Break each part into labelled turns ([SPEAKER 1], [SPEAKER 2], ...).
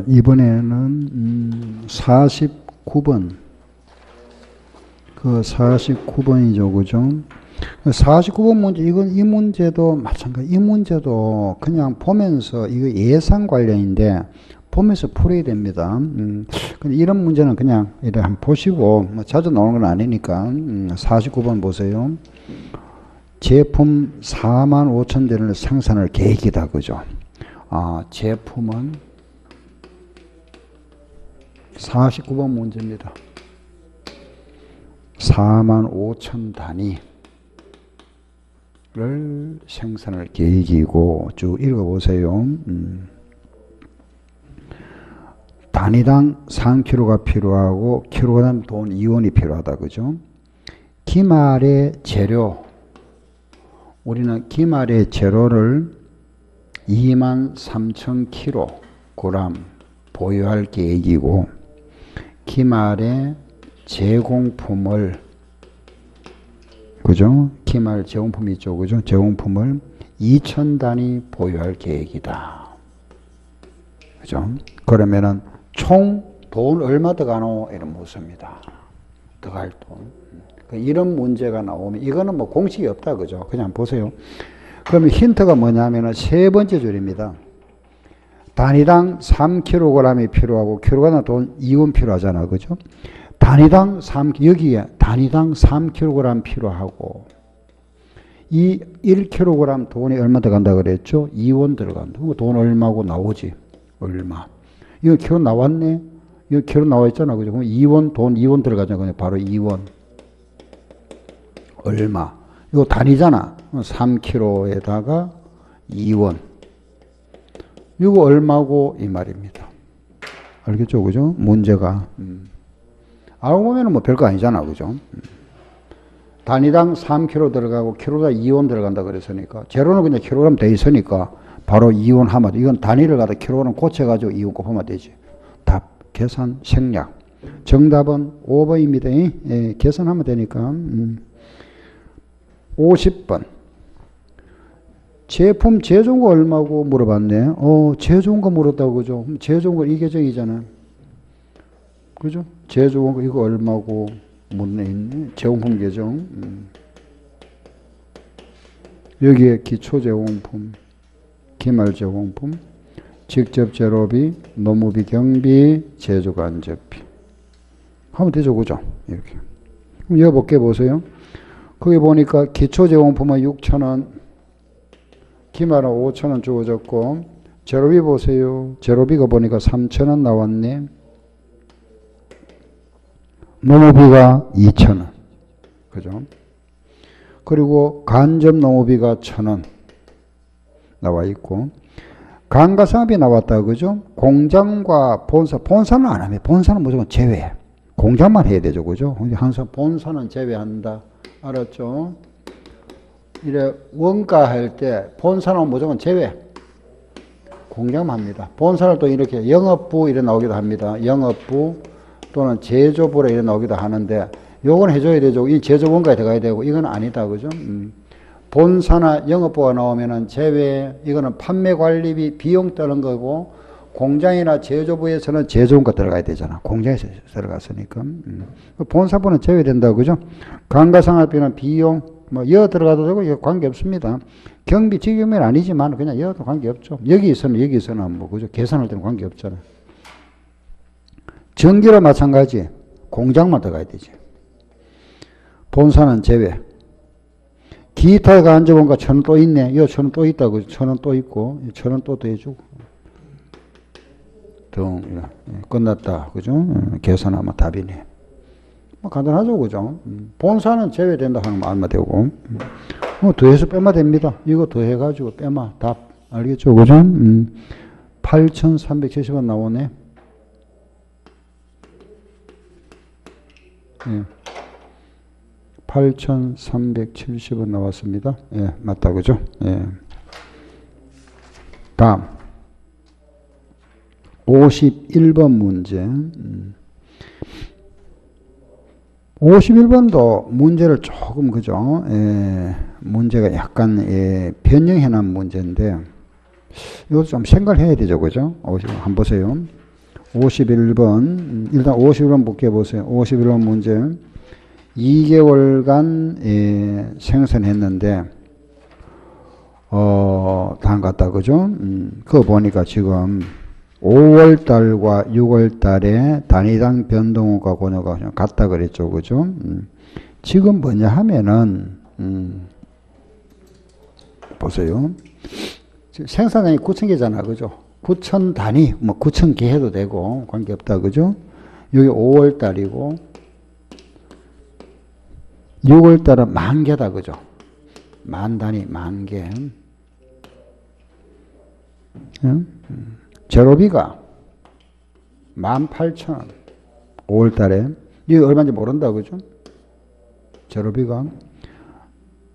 [SPEAKER 1] 자, 이번에는 음, 49번. 그 49번이죠, 그죠? 49번 문제, 이건 이 문제도 마찬가지. 이 문제도 그냥 보면서 이거 예상 관련인데 보면서 풀어야 됩니다. 음, 근데 이런 문제는 그냥 이렇게 한번 보시고 뭐 자주 나오는 건 아니니까 음, 49번 보세요. 제품 4만 5천 대를 생산할 계획이다, 그죠? 아, 제품은 49번 문제입니다. 4만 5천 단위를 생산할 계획이고 쭉 읽어보세요. 음. 단위당 3kg가 필요하고 킬로그램 돈 이온이 필요하다 그죠? 기말의 재료 우리는 기말의 재료를 2만 3천 킬로그램 보유할 계획이고 기말의 제공품을 그죠? 기말 제공품이 있죠. 그죠? 제공품을 2천 단위 보유할 계획이다. 그죠? 그러면은 총 돈 얼마 들어가노? 이런 묻습니다. 들어갈 돈. 그 이런 문제가 나오면 이거는 뭐 공식이 없다. 그죠? 그냥 보세요. 그러면 힌트가 뭐냐면은 세 번째 줄입니다. 단위당 3kg이 필요하고 킬로그램 돈 2원 필요하잖아. 그죠? 단위당 3 여기에 단위당 3kg 필요하고 이 1kg 돈이 얼마 들어간다 그랬죠? 2원 들어간다. 돈 얼마고 나오지? 얼마. 이거 킬로 나왔네? 이거 킬로 나와 있잖아. 그죠? 그럼 2원 돈 2원 들어가잖아. 바로 2원. 얼마. 이거 단위잖아. 3kg에다가 2원. 이거 얼마고 이 말입니다. 알겠죠? 그죠? 문제가. 음. 알고 보면은 뭐 별거 아니잖아. 그죠? 음. 단위당 3kg 들어가고 킬로당 2원 들어간다 그랬으니까 제로는 그냥 킬로그램 돼 있으니까 바로 2원 하면 이건 단위를 갖다 킬로그램 고쳐가지고 2원 곱하면 되지. 답 계산 생략. 정답은 5번입니다. 예, 계산하면 되니까. 음. 50번. 제품 제조가 얼마고 물어봤네. 어, 제조가 물었다고 그죠? 제조가 이 계정이잖아. 그죠? 제조가 이거 얼마고 묻네 있네. 제공품 계정. 음. 여기에 기초 제공품, 기말 제공품, 직접 제로비, 노무비, 경비, 제조가 안제비. 하면 되죠, 그죠? 이렇게. 그럼 여볼게 보세요. 거기 보니까 기초 제공품은 6,000원, 기말은 5,000원 주어졌고, 제로비 보세요. 제로비가 보니까 3,000원 나왔네. 농업비가 2,000원. 그죠? 그리고 간접 농업비가 1,000원 나와 있고, 감가상업이 나왔다. 그죠? 공장과 본사, 본사는 안 하면, 본사는 무조건 제외. 공장만 해야 되죠. 그죠? 항상 본사는 제외한다. 알았죠? 이래 원가 할 때 본사는 무조건 제외. 공장만 합니다. 본사를 또 이렇게 영업부 이래 나오기도 합니다. 영업부 또는 제조부로 이래 나오기도 하는데 요건 해줘야 되죠. 이 제조 원가에 들어가야 되고 이건 아니다. 그죠? 음. 본사나 영업부가 나오면은 제외 이거는 판매 관리비 비용 떠는 거고 공장이나 제조부에서는 제조원가 들어가야 되잖아. 공장에서 들어갔으니까. 음. 본사부는 제외된다. 그죠? 감가상각비는 비용, 뭐, 여 들어가도 되고, 관계 없습니다. 경비 직업면 아니지만, 그냥 여도 관계 없죠. 여기서는, 여기서는 뭐, 그죠? 계산할 때는 관계 없잖아. 전기로 마찬가지. 공장만 들어가야 되지. 본사는 제외. 기타가 앉아본가 천원 또 있네. 여 천원 또 있다고. 천원 또 있고, 천원 또 더해주고. 등 끝났다. 그죠? 계산하면 답이네. 뭐 간단하죠. 그죠? 본사는 제외된다 하는 말만 되고. 뭐 더해서 빼면 됩니다. 이거 더해가지고 빼면 답. 알겠죠? 그죠? 음. 8,370원 나오네. 예. 8,370원 나왔습니다. 예, 맞다. 그죠? 예. 다음. 51번 문제. 51번도 문제를 조금, 그죠? 예, 문제가 약간, 예, 변형해 놓은 문제인데, 이것도 좀 생각을 해야 되죠. 그죠? 한번 보세요. 51번. 음, 일단 51번 볼게 보세요. 51번 문제. 2개월간 예, 생산했는데 어, 다음 같다 그죠? 음, 그거 보니까 지금 5월 달과 6월 달에 단위당 변동호가 고녀가 같다 그랬죠. 그죠? 음, 지금 뭐냐 하면은 음, 보세요. 생산량이 9천 개잖아. 그죠? 9천 단위, 뭐 9천 개 해도 되고 관계없다. 그죠? 여기 5월 달이고 6월 달은 만 개다. 그죠? 만 단위, 만 개. 응? 제로비가 18,000원. 5월 달에. 이게 얼마인지 모른다. 그죠? 제로비가.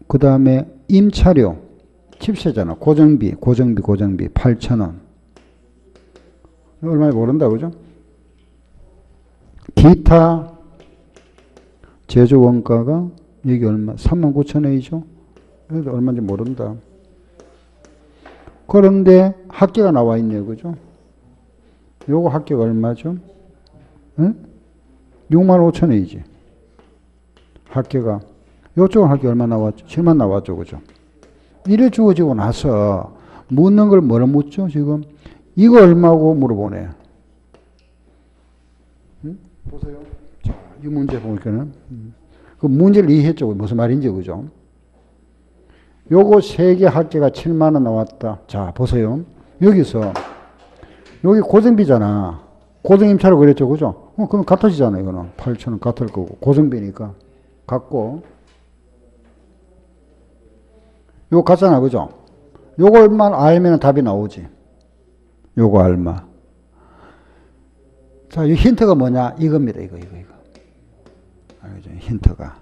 [SPEAKER 1] 그 다음에 임차료. 집세잖아. 고정비, 고정비, 고정비 8,000원. 얼마인지 모른다. 그죠? 기타 제조 원가가 이게 얼마? 39,000원이죠? 그래도 얼마인지 모른다. 그런데 합계가 나와 있네요. 그죠? 요거 합계가 얼마죠? 응? 6만 5천 원이지. 합계가. 요쪽은 합계 얼마 나왔죠? 7만 나왔죠. 그죠? 이래 주어지고 나서 묻는 걸 뭐라 묻죠? 지금 이거 얼마고 물어보네. 응? 보세요. 자, 이 문제 보니까는 그 문제를 이해했죠. 무슨 말인지 그죠? 요거 세개 합계가 7만 원 나왔다. 자, 보세요. 여기서 여기 고정비잖아. 고정임차로 그랬죠. 그죠? 어, 그럼 같아지잖아. 이거는 8천 원 같을 거고 고정비니까 같고 요거 같잖아. 그죠? 요걸만 알면 답이 나오지. 요거 얼마. 자, 이 힌트가 뭐냐? 이겁니다. 이거, 이거, 이거. 알죠? 힌트가.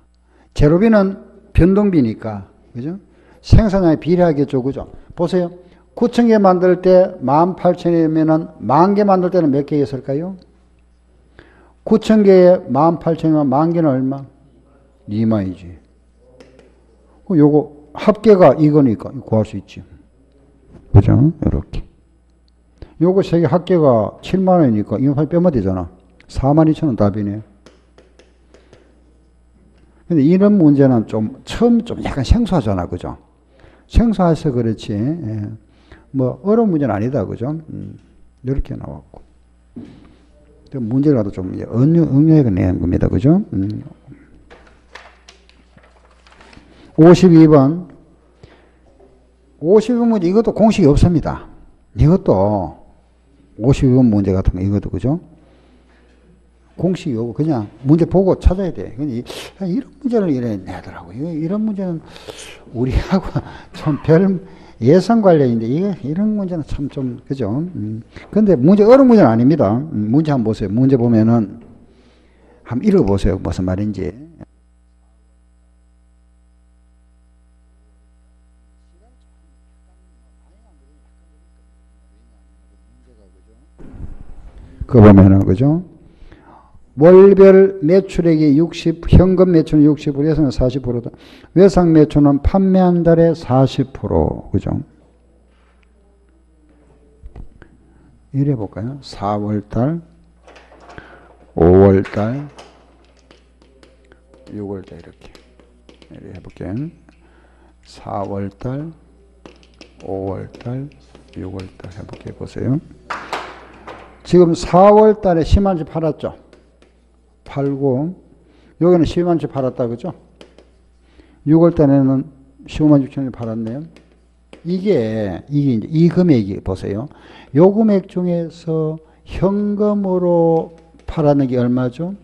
[SPEAKER 1] 제로비는 변동비니까. 그죠? 생산량에 비례하겠죠. 그죠? 보세요. 9천 개 만들 때 18,000이면은 만개 만들 때는 몇개 있을까요? 9천 개에 18,000이면 만 개는 얼마? 2만이지. 요거 합계가 이거니까 구할 수 있지. 그죠? 이렇게. 요거 세 개 합계가 7만 원이니까 이거 빼면 되잖아. 4만 2천 원 답이네. 근데 이런 문제는 좀 처음 좀 약간 생소하잖아. 그죠? 생소해서 그렇지. 예. 뭐 어려운 문제는 아니다. 그죠? 음, 이렇게 나왔고. 문제라도 좀 응용해 내는 겁니다. 그죠? 음. 52번. 52번 문제, 이것도 공식이 없습니다. 이것도 52번 문제 같은 거, 이것도, 그죠? 공식이 없고, 그냥 문제 보고 찾아야 돼. 근데 이런 문제를 이래 내더라고. 이런 문제는 우리하고 좀 별 예상 관련인데, 이게, 이런 문제는 참 좀, 그죠? 음. 근데 문제, 어려운 문제는 아닙니다. 음, 문제 한번 보세요. 문제 보면은, 한번 읽어보세요. 무슨 말인지. 그 보면은 그죠? 월별 매출액이 60, 현금 매출은 60%, 외상 40%다. 외상 매출은 판매한 달에 40%, 그죠? 이래 볼까요? 4월 달, 5월 달, 6월 달 이렇게. 이래 해볼게요. 4월 달, 5월 달, 6월 달 해볼게요. 보세요. 지금 4월 달에 10만치 팔았죠. 팔고 여기는 12만치 팔았다 그죠? 6월 달에는 15만 6천을 팔았네요. 이게 이게 이제 이 금액이 보세요. 요 금액 중에서 현금으로 팔았는 게 얼마죠?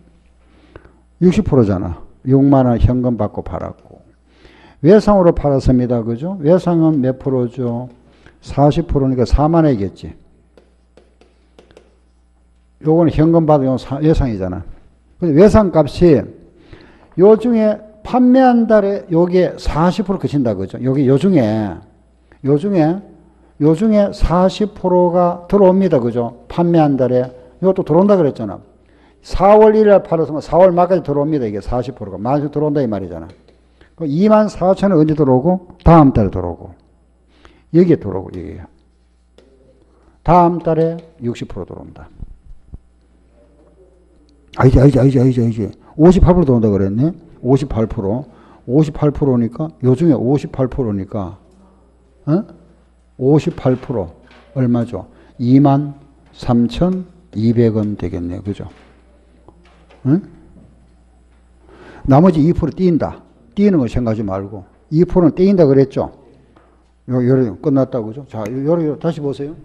[SPEAKER 1] 60%잖아. 6만 원 현금 받고 팔았고 외상으로 팔았습니다. 그죠? 외상은 몇 프로죠? 40%니까 4만 원이겠지. 요거는 현금 받은 외상이잖아. 근데 외상값이 요 중에 판매한 달에 요게 40% 그친다 그죠? 요게 요 중에 요 중에 요 중에 40%가 들어옵니다. 그죠? 판매한 달에 이것도 들어온다 그랬잖아. 4월 1일 팔았으면 4월 말까지 들어옵니다. 이게 40%가. 많이 들어온다 이 말이잖아. 2만 4천원 언제 들어오고? 다음 달에 들어오고. 여기에 들어오고, 여기에. 다음 달에 60% 들어온다. 아니지, 아니지, 아니지, 아니지, 아니지. 58% 들어온다 그랬네? 58%. 58%니까, 요 중에 58%니까, 어? 58% 얼마죠? 2만 3,200원 되겠네. 그죠? 응? 나머지 2% 뛴다. 뛰는 거 생각하지 말고. 2%는 떼인다 그랬죠? 요, 요, 끝났다. 그죠? 자, 요, 요, 다시 보세요.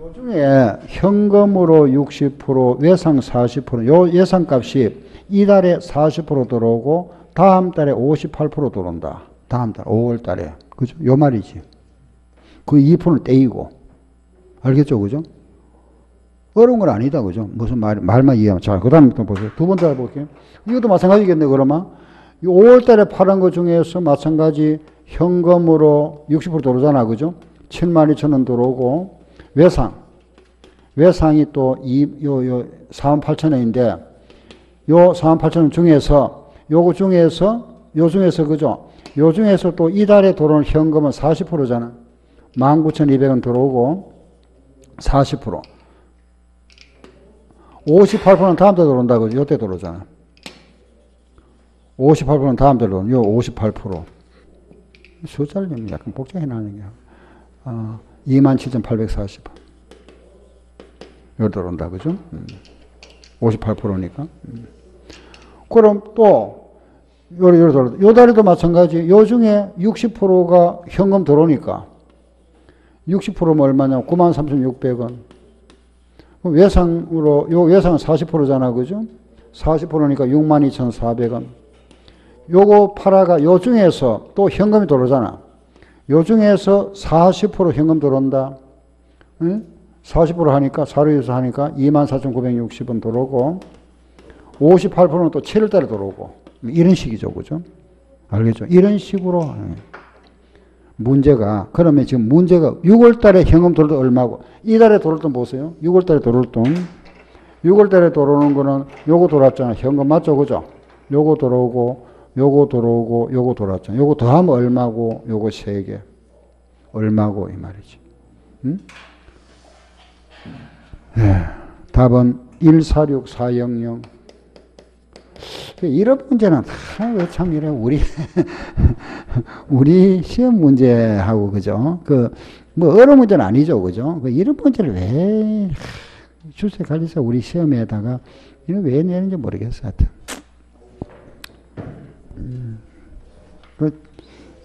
[SPEAKER 1] 요 중에 현금으로 60%, 외상 40%, 요 예상값이 이달에 40% 들어오고 다음 달에 58% 들어온다. 다음 달, 5월 달에. 그죠? 요 말이지. 그 2%는 떼이고. 알겠죠? 그죠? 어려운 건 아니다. 그죠? 무슨 말, 말만 이해하면. 자, 그 다음에 또 보세요. 두 번째 볼게요. 이것도 마찬가지겠네, 그러면. 5월 달에 팔은 것 중에서 마찬가지 현금으로 60% 들어오잖아. 그죠? 7만 2천 원 들어오고, 외상. 외상이 또 이, 요, 요, 4만 8천 원인데, 요 4만 8천 원 중에서, 요거 중에서, 요 중에서, 그죠? 요 중에서 또 이달에 들어오는 현금은 40%잖아. 19,200원 들어오고, 40%. 58%는 다음 달 들어온다. 그죠? 요때 들어오잖아. 58%는 다음 달 들어오는, 요 58%. 숫자를 좀 약간 복잡해 나는 게. 어, 27,840원. 요 들어온다. 그죠? 음. 58%니까. 음. 그럼 또, 요 달에도 마찬가지. 요 중에 60%가 현금 들어오니까. 60%면 얼마냐? 93,600원. 외상으로, 요 외상은 40%잖아. 그죠? 40%니까 62,400원. 요거 팔아가 요 중에서 또 현금이 들어오잖아. 요 중에서 40% 현금 들어온다. 응? 40% 하니까, 사료에서 하니까 24,960원 들어오고, 58%는 또 7월 달에 들어오고, 이런 식이죠. 그죠? 알겠죠? 이런 식으로. 문제가, 그러면 지금 문제가 6월 달에 현금 들어올 때 얼마고, 이달에 들어올 돈 보세요. 6월 달에 들어올 돈. 6월 달에 들어오는 거는 요거 들어왔잖아. 현금 맞죠? 그죠? 요거 들어오고, 요거 들어오고, 요거 들어왔잖아. 요거 더하면 얼마고, 요거 세 개. 얼마고, 이 말이지. 응? 예, 답은 146400. 이런 문제는 참 이래 우리 우리 시험 문제하고 그죠? 그 뭐 어려운 문제는 아니죠, 그죠? 그 이런 문제를 왜 출세 관리사 우리 시험에다가 이런 왜 내는지 모르겠어, 하여튼. 음, 그,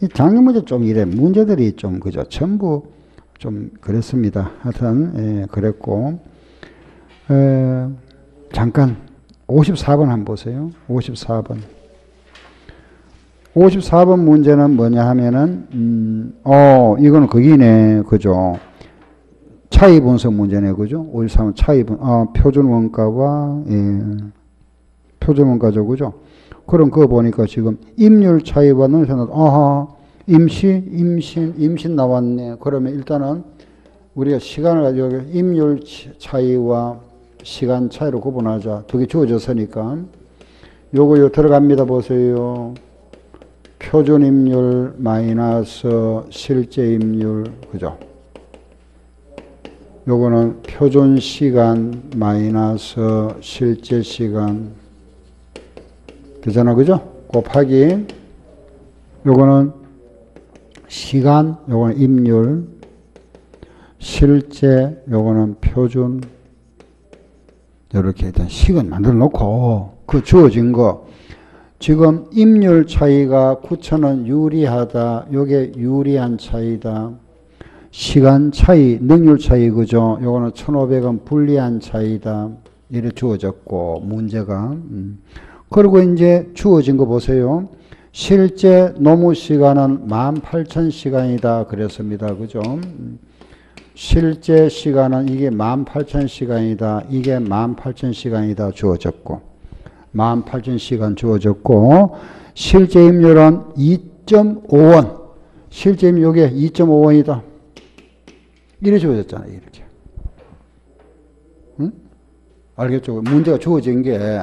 [SPEAKER 1] 이 작년 문제 좀 이래 문제들이 좀 그죠? 전부 좀 그랬습니다. 하여튼 예, 그랬고 에, 잠깐 54번 한번 보세요. 54번. 54번 문제는 뭐냐 하면은, 음, 어, 이거는 거기네. 그죠. 차이 분석 문제네. 그죠. 53은 차이 분, 어, 표준 원가와, 예, 표준 원가죠. 그죠. 그럼 그거 보니까 지금 임률 차이와 넣으셨는데, 아하, 임시, 임신, 임신 나왔네. 그러면 일단은 우리가 시간을 가지고 임률 차이와 시간 차이로 구분하자. 두 개 주어졌으니까. 요거 요 들어갑니다. 보세요. 표준 임률 마이너스 실제 임률. 그죠? 요거는 표준 시간 마이너스 실제 시간. 되잖아. 그죠? 곱하기. 요거는 시간, 요거는 임률. 실제, 요거는 표준. 이렇게 일단 식은 만들어 놓고 그 주어진 거 지금 임률 차이가 9천원 유리하다. 요게 유리한 차이다. 시간 차이, 능률 차이 그죠? 요거는 1,500원 불리한 차이다. 이래 주어졌고 문제가 음. 그리고 이제 주어진 거 보세요. 실제 노무 시간은 18,000시간이다 그랬습니다. 그죠? 음. 실제 시간은 이게 18,000시간이다. 이게 18,000시간이다. 주어졌고 18,000시간 주어졌고 실제 임률은 2.5원. 실제 임률 이게 2.5원이다. 이래 주어졌잖아요. 이렇게. 응? 알겠죠? 문제가 주어진 게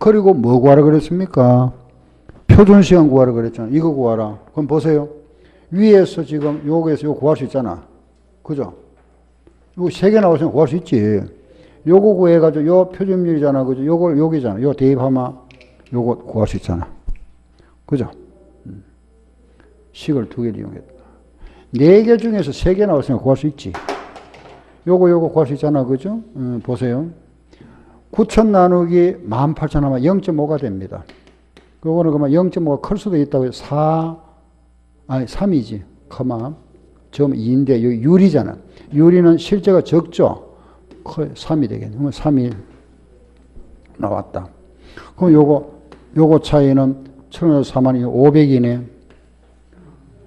[SPEAKER 1] 그리고 뭐 구하라 그랬습니까? 표준 시간 구하라 그랬잖아. 이거 구하라. 그럼 보세요. 위에서 지금 요거에서 요 구할 수 있잖아. 그죠? 이거 세 개 나오시면 구할 수 있지. 요거 구해가지고 요 표준율이잖아. 그죠? 요걸 여기잖아. 요 대입하면 요거 구할 수 있잖아. 그죠? 음. 식을 두 개를 이용했다. 네 개 중에서 세 개 나왔으면 구할 수 있지. 요거 요거 구할 수 있잖아. 그죠? 음, 보세요. 9천 나누기 18,000 하면 0.5가 됩니다. 그거는 그러면 0.5가 클 수도 있다고 4, 아니 3이지. 커마. 점 2인데 여기 유리잖아. 유리는 실제가 적죠. 3이 되겠네. 그러면 3이 나왔다. 그럼 요거, 요거 차이는 1000에서 4만이 500이네.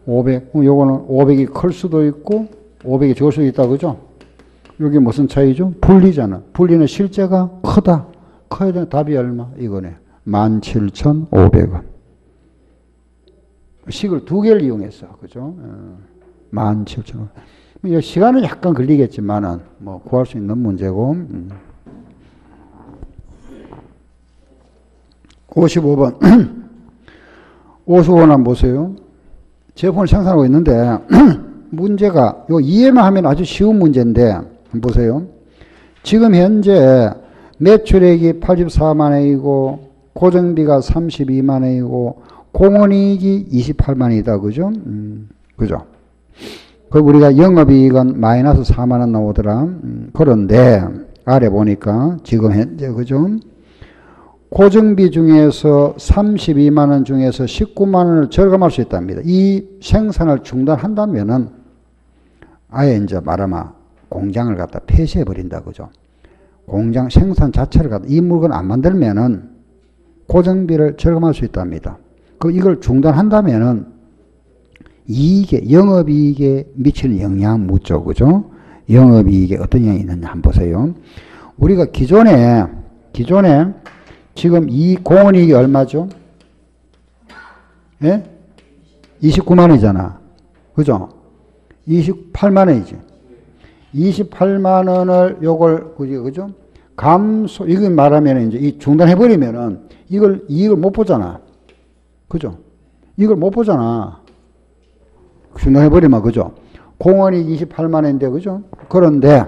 [SPEAKER 1] 500. 그럼 요거는 500이 클 수도 있고, 500이 적을 수도 있다. 그죠? 여기 무슨 차이죠? 분리잖아. 분리는 실제가 크다. 커야 되는 답이 얼마? 이거네. 17,500원. 식을 두 개를 이용했어. 그죠? 17,000원. 시간은 약간 걸리겠지만은, 뭐, 구할 수 있는 문제고, 음. 55번. 55번 한번 보세요. 제품을 생산하고 있는데, 문제가, 요 이해만 하면 아주 쉬운 문제인데, 보세요. 지금 현재 매출액이 84만 원이고, 고정비가 32만 원이고, 공원이익이 28만이다. 그죠? 음, 그죠? 그 우리가 영업이익은 마이너스 4만 원 나오더라. 음, 그런데 아래 보니까 지금 현재 그죠? 고정비 중에서 32만 원 중에서 19만 원을 절감할 수 있답니다. 이 생산을 중단한다면은 아예 이제 말하면 공장을 갖다 폐쇄해 버린다 그죠? 공장 생산 자체를 갖다 이 물건 안 만들면은 고정비를 절감할 수 있답니다. 그 이걸 중단한다면은 이익에 영업이익에 미치는 영향 묻죠, 그죠? 영업이익에 어떤 영향이 있느냐 한번 보세요. 우리가 기존에 기존에 지금 이 공원이익이 얼마죠? 예? 29만 원이잖아. 그죠? 28만 원이지. 28만 원을 요걸 그죠? 감소 이거 말하면 이제 이 중단해 버리면은 이걸 이익을 못 보잖아. 그죠? 이걸 못 보잖아. 중단해 버리면 그죠? 공원이 28만 원인데 그죠? 그런데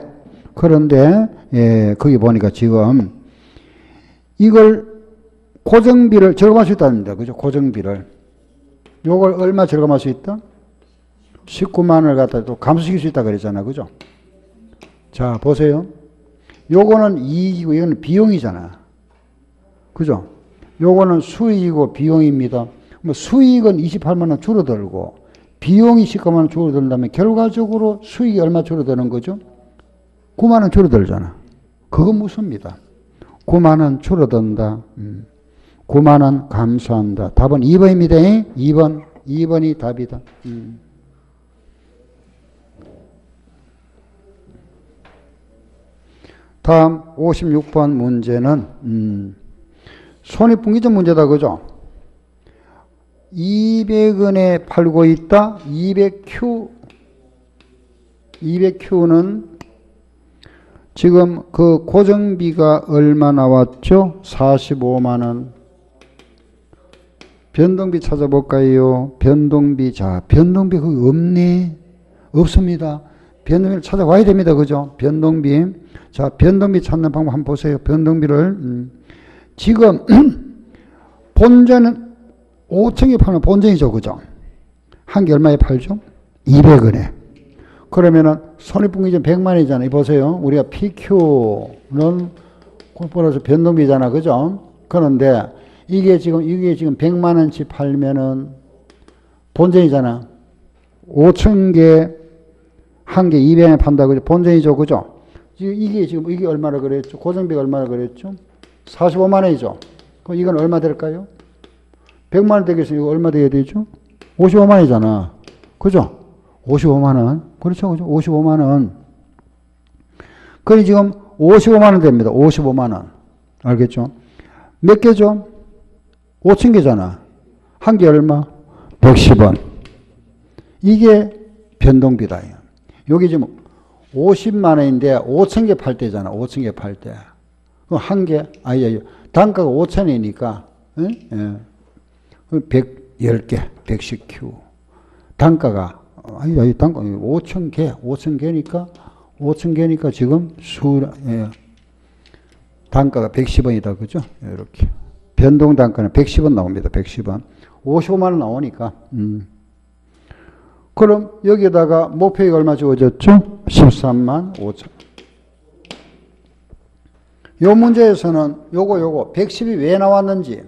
[SPEAKER 1] 그런데 예, 거기 보니까 지금 이걸 고정비를 절감할 수 있다는데 그죠? 고정비를 요걸 얼마 절감할 수 있다? 19만 원을 갖다 또 감소시킬 수 있다 그랬잖아. 그죠? 자, 보세요. 요거는 이익이고 이거는 비용이잖아. 그죠? 요거는 수익이고 비용입니다. 뭐 수익은 28만 원 줄어들고 비용이 19만 원 줄어든다면 결과적으로 수익이 얼마 줄어드는 거죠? 9만 원 줄어들잖아. 그건 무섭니다. 9만 원 줄어든다. 음. 9만 원 감소한다. 답은 2번입니다. 2번. 2번이 답이다. 음. 다음 56번 문제는 음, 손익분기점 문제다 그죠? 200원에 팔고 있다. 200Q 200Q는 지금 그 고정비가 얼마 나왔죠? 45만 원. 변동비 찾아볼까요? 변동비 자 변동비 그거 없네. 없습니다. 변동비를 찾아와야 됩니다. 그죠? 변동비. 자, 변동비 찾는 방법 한번 보세요. 변동비를. 음. 지금 본전은 5천개 파는 본전이죠. 그죠? 한 개 얼마에 팔죠? 200원에. 그러면은 손익분기점 100만이잖아요. 보세요. 우리가 PQ는 콜포라서 변동비잖아. 그죠? 그런데 이게 지금 이게 지금 100만 원치 팔면은 본전이잖아. 5천 개 한 개 200원에 판다 그죠? 본전이죠. 그죠? 이게 지금 이게 얼마나 그랬죠? 고정비가 얼마나 그랬죠? 45만 원이죠. 그럼 이건 얼마 될까요? 100만 원 되겠어요. 이거 얼마 돼야 되죠? 55만 원이잖아. 그죠? 55만 원. 그렇죠. 그죠? 55만 원. 그게 지금 55만 원 됩니다. 55만 원. 알겠죠? 몇 개죠? 5천 개잖아. 한 개 얼마? 110원. 이게 변동비다. 여기 지금 50만 원인데 5천 개 팔 때잖아. 5천 개 팔 때. 한 개, 아니, 단가가 5천 원이니까, 예. 110개, 110Q. 단가가, 아니, 아니, 단가, 5천 개, 5천 개니까, 5천 개니까 지금 수, 예. 단가가 110원이다. 그죠? 이렇게. 변동 단가는 110원 나옵니다. 110원. 55만 원 나오니까. 음. 그럼 여기에다가 목표액 얼마 주어졌죠? 13만 5천. 요 문제에서는 요거 요거 110이 왜 나왔는지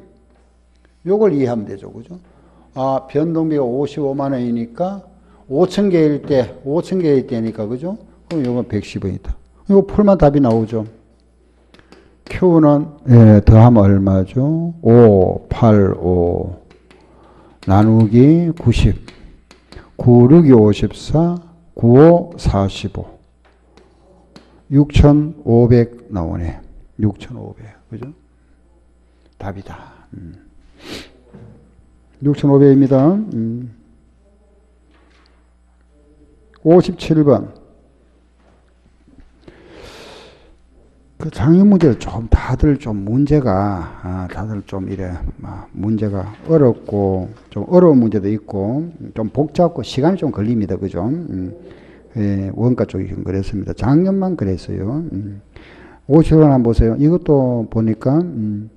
[SPEAKER 1] 요걸 이해하면 되죠. 그죠? 아, 변동비가 55만 원이니까 5천 개일 때, 5천 개일 때니까 그죠? 그럼 요건 110원이다. 이거 풀만 답이 나오죠. Q는 예, 더하면 얼마죠? 5, 8, 5 나누기 90 9, 6이 54 9, 5, 45 6,500 나오네. 6,500 그죠? 답이다. 음. 6,500입니다. 음. 57번 그 장애 문제를 좀 다들 좀 문제가 아, 다들 좀 이래 아, 문제가 어렵고 좀 어려운 문제도 있고 좀 복잡고 시간이 좀 걸립니다. 그죠? 음, 예, 원가 쪽이 좀 그랬습니다. 작년만 그랬어요. 음. 50원 한번 보세요. 이것도 보니까 음,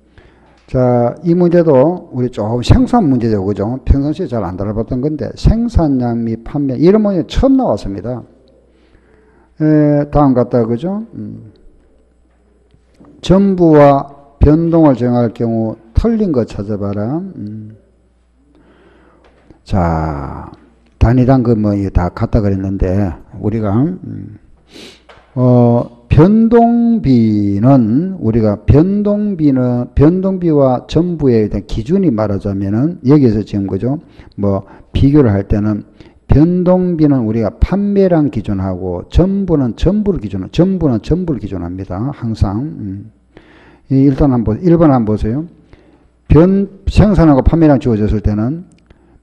[SPEAKER 1] 자이 문제도 우리 좀 생산 문제죠. 그죠? 평상시에 잘 안 다뤄봤던 건데 생산량 및 판매 이런 문제 처음 나왔습니다. 에, 다음 같다 그죠? 음. 전부와 변동을 정할 경우 틀린 거 찾아봐라. 음. 자, 단위당 그뭐다 같다 그랬는데 우리가 음. 어, 변동비는 우리가 변동비는 변동비와 전부에 대한 기준이 말하자면은 여기서 지금 그죠? 뭐 비교를 할 때는 변동비는 우리가 판매량 기준하고 전부는 전부를 기준, 전부는 전부를 기준합니다. 항상. 음. 일단 한번 1번 한번 보세요. 변 생산하고 판매량 주어졌을 때는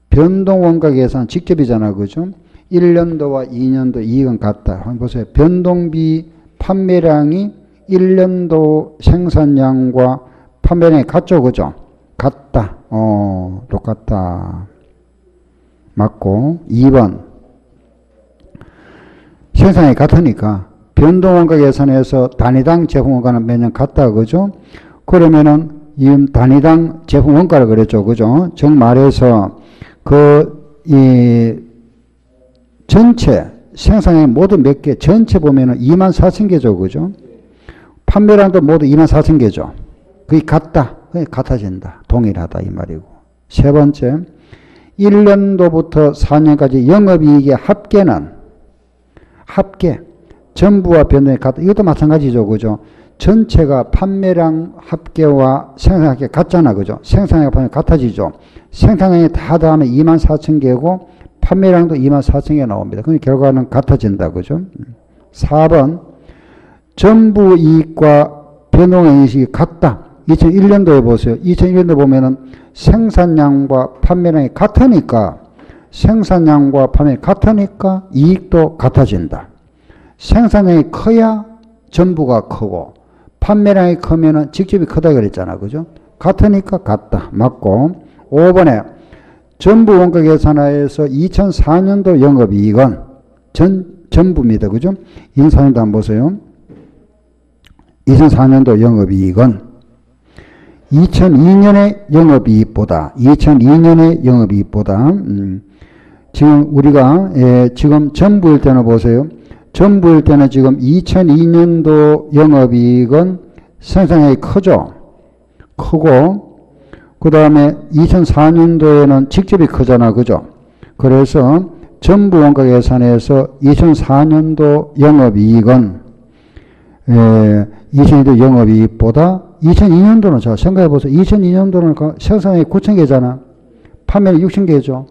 [SPEAKER 1] 변동 원가 계산 직접이잖아. 그죠? 1년도와 2년도 이익은 같다. 한번 보세요. 변동비 판매량이 1년도 생산량과 판매량이 같죠. 그죠? 같다. 어, 똑같다. 맞고 2번 생산이 같으니까 변동원가 계산해서 단위당 제품원가는 매년 같다 그죠? 그러면은 이 단위당 제품원가를 그랬죠 그죠? 정 말해서 그 이 전체 생산량이 모두 몇개 전체 보면은 2만 4천 개죠 그죠? 판매량도 모두 2만 4천 개죠. 그게 같다. 그게 같아진다. 동일하다 이 말이고. 세 번째 1년도부터 4년까지 영업이익의 합계는 합계 전부와 변동이 같다. 이것도 마찬가지죠. 그죠? 전체가 판매량 합계와 생산량 합계 같잖아. 그죠? 생산량 판매 같아지죠. 생산량이 다 더하면 2만 4천 개고 판매량도 2만 4천 개 나옵니다. 그럼 결과는 같아진다. 그죠? 4번 전부 이익과 변동의 인식이 같다. 2001년도에 보세요. 2001년도 보면은 생산량과 판매량이 같으니까 생산량과 판매량이 같으니까 이익도 같아진다. 생산량이 커야 전부가 크고 판매량이 크면은 직접이 크다 그랬잖아. 그죠? 같으니까 같다. 맞고 5번에 전부 원가 계산하에서 2004년도 영업이익은 전, 전부입니다. 그죠? 2004년도 한번 보세요. 2004년도 영업이익은 2002년의 영업이익보다 2002년의 영업이익보다 음, 지금 우리가 예, 지금 전부일 때는 보세요. 전부일 때는 지금 2002년도 영업이익은 생산량이 크죠. 크고 그 다음에 2004년도에는 직접이 크잖아. 그죠? 그래서 전부 원가 계산에서 2004년도 영업이익은 예, 2002년도 영업이익보다 2002년도는 자 생각해 보세요. 2002년도는 그 생산량이 9천 개잖아. 판매는 6천 개죠.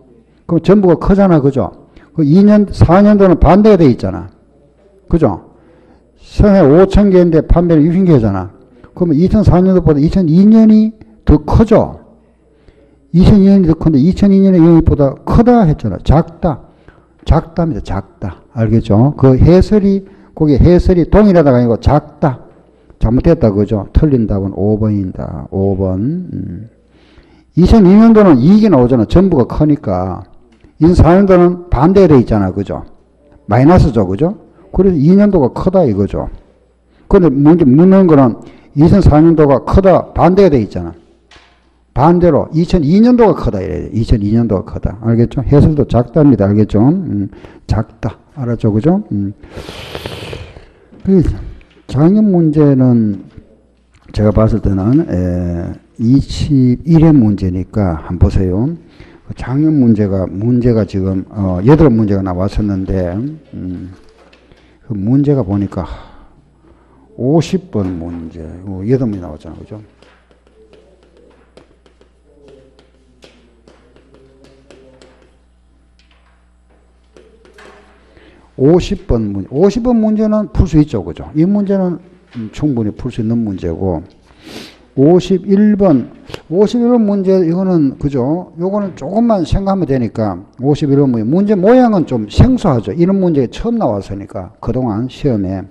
[SPEAKER 1] 그럼 전부가 크잖아, 그죠? 그 2년 4년도는 반대가 돼 있잖아, 그죠? 생산 5천 개인데 판매는 6천 개잖아. 그러면 2004년도보다 2002년이 더 크죠. 2002년이 더 큰데 2002년의 영입보다 크다 했잖아. 작다. 작다입니다. 작다. 알겠죠? 그 해설이 거기 해설이 동일하다가 아니고 작다. 잘못됐다 그죠? 틀린 답은 5번입니다. 5번. 음. 2002년도는 이익이 나오잖아. 전부가 크니까. 2004년도는 반대가 돼 있잖아. 그죠? 마이너스죠. 그죠? 그래서 2년도가 크다 이거죠. 근데 문제 묻는 거는 2004년도가 크다. 반대가 돼 있잖아. 반대로 2002년도가 크다 이래요. 2002년도가 크다. 알겠죠? 해설도 작다입니다. 알겠죠? 음, 작다. 알았죠? 그죠? 음. 그 작년 문제는 제가 봤을 때는 에, 21회 문제니까 한번 보세요. 그 작년 문제가 문제가 지금 어, 8 문제가 나왔었는데 음, 그 문제가 보니까 50번 문제, 8문제 나왔잖아. 그죠? 50번 문제, 50번 문제는 풀 수 있죠. 그죠? 이 문제는 충분히 풀 수 있는 문제고, 51번, 51번 문제, 이거는, 그죠? 요거는 조금만 생각하면 되니까, 51번 문제, 문제 모양은 좀 생소하죠. 이런 문제 처음 나왔으니까, 그동안 시험에.